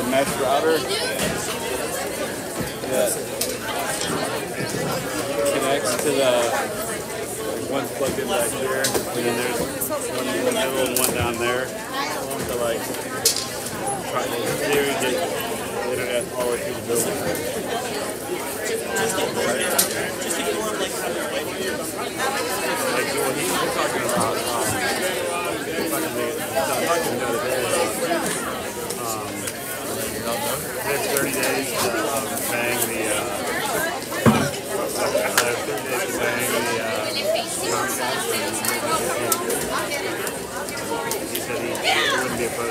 a mesh router that connects to the one's plugged in back here, and then there's one in the middle and one down there. To like try to theory get internet all the way through the building. Like what he's talking about, um, fucking the, I'm talking the other day. Um, they have 30 days to bang the. Have 30 days to bang the uh, he said be.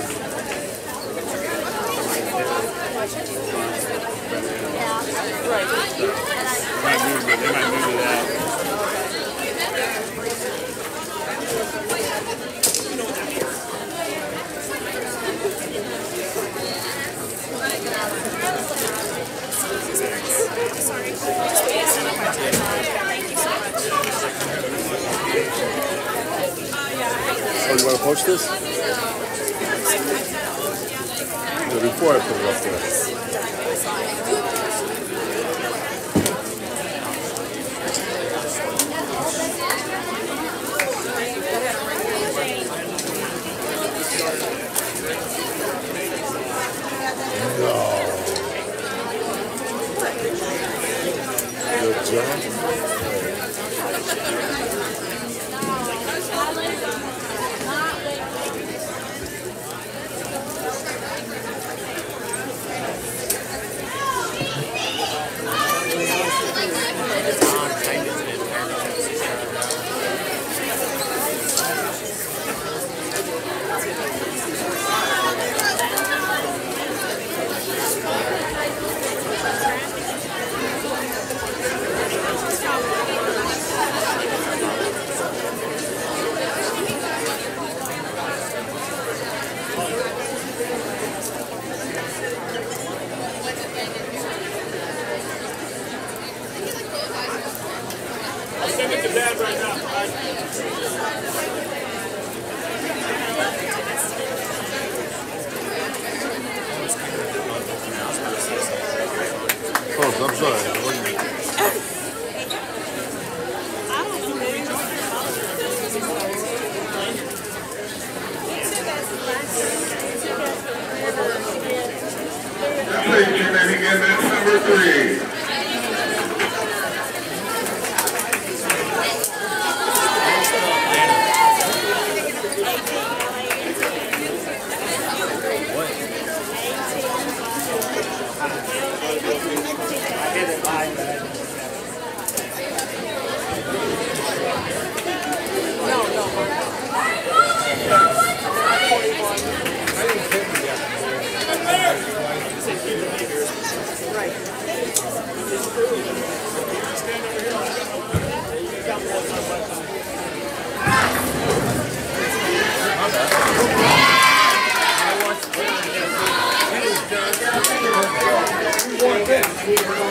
They might move, they might move to that. Oh, you want to poach this? Before I put it up there. No. Good job. Oh, I'm sorry. Let's go.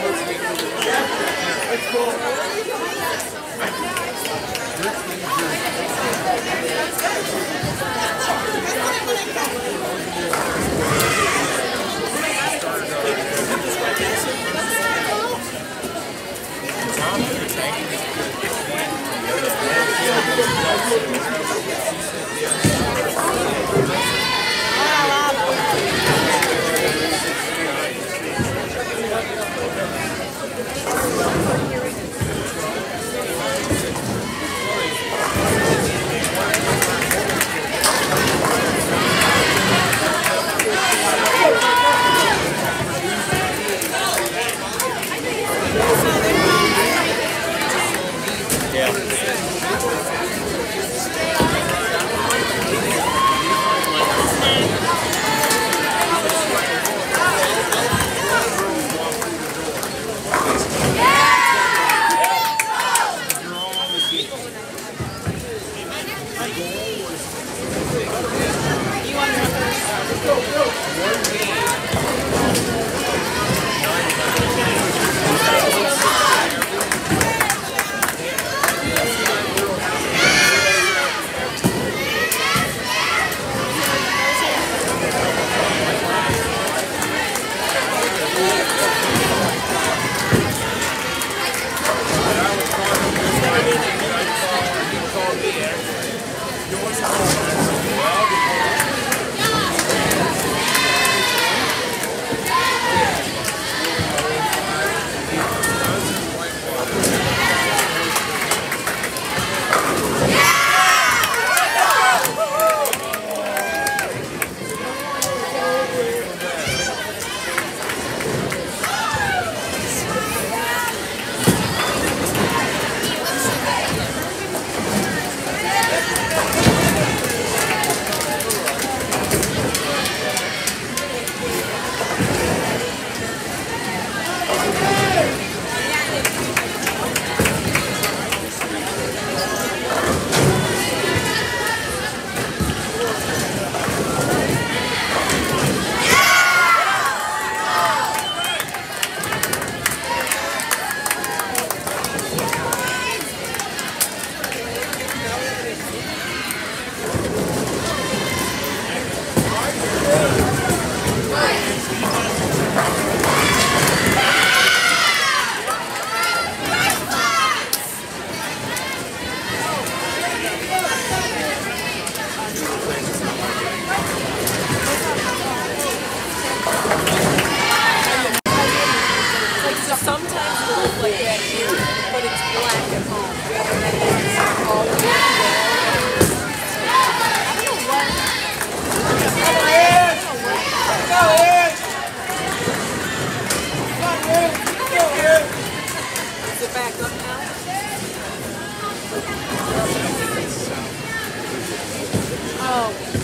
Oh.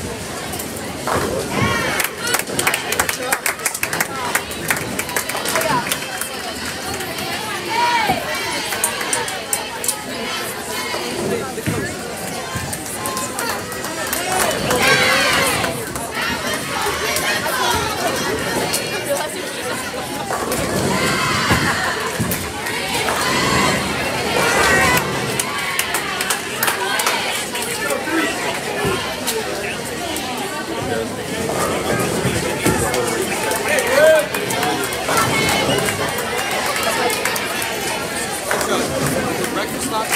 18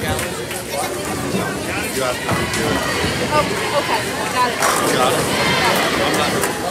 gallons. You have to it. Oh, okay. Got it. Got it. Got it. Got it.